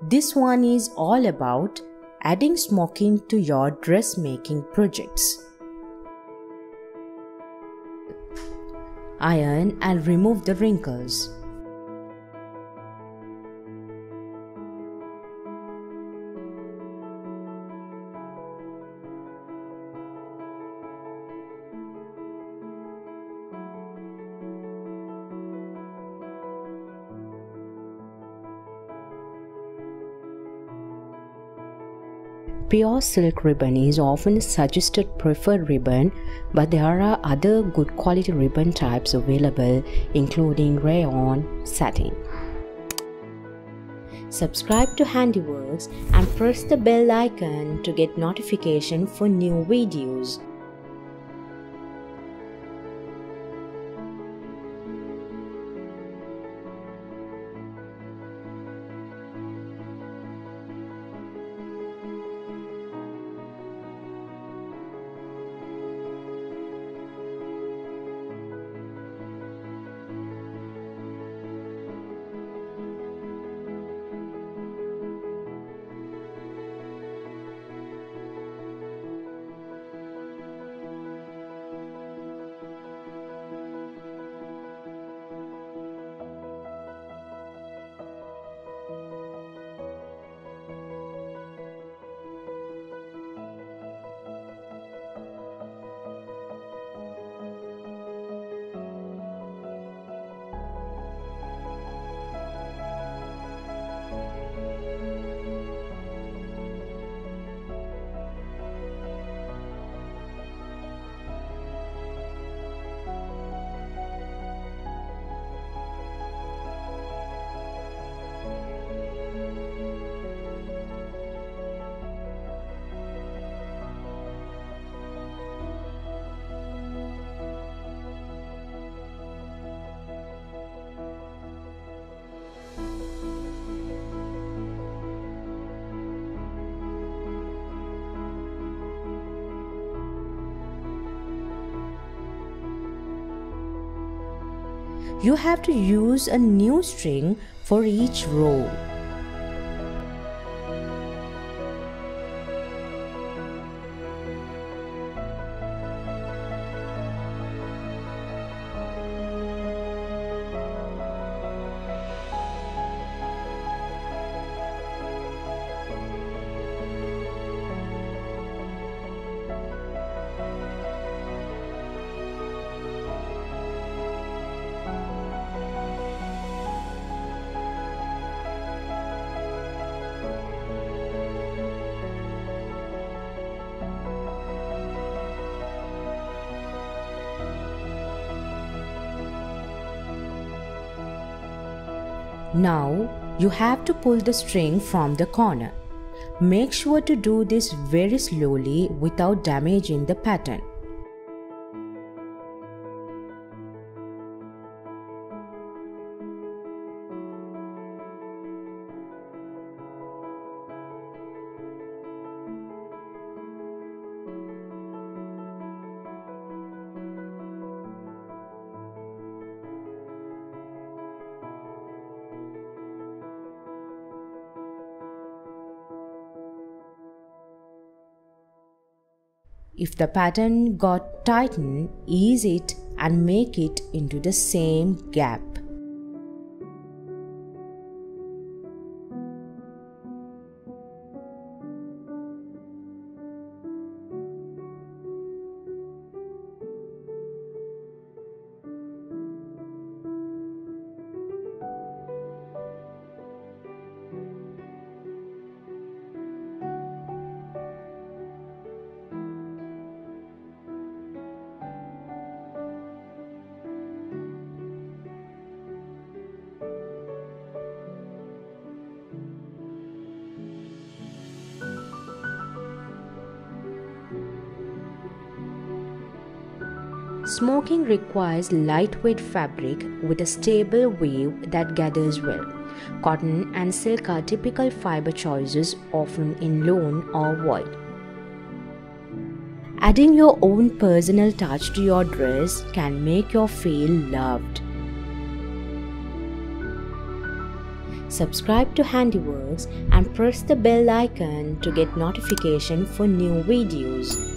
This one is all about adding smocking to your dressmaking projects. Iron and remove the wrinkles. Pure silk ribbon is often suggested preferred ribbon, but there are other good quality ribbon types available, including rayon, satin. Subscribe to Handiworks and press the bell icon to get notification for new videos. You have to use a new string for each row. Now you have to pull the string from the corner. Make sure to do this very slowly without damaging the pattern. If the pattern got tightened, ease it and make it into the same gap. Smocking requires lightweight fabric with a stable weave that gathers well. Cotton and silk are typical fiber choices, often in lawn or voile. Adding your own personal touch to your dress can make you feel loved. subscribe to Handiworks and press the bell icon to get notification for new videos.